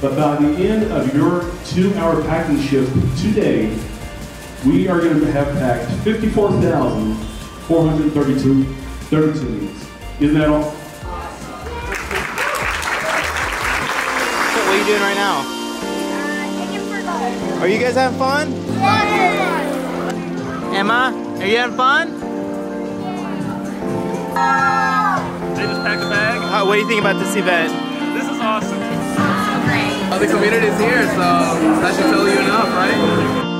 But by the end of your two-hour packing shift today, we are going to have packed 54,432 32 meals. Isn't that all? So what are you doing right now? Uh, are you guys having fun? Yeah. Emma, are you having fun? They just packed a bag. How, what do you think about this event? Awesome. The community is here, so that should tell you enough, right?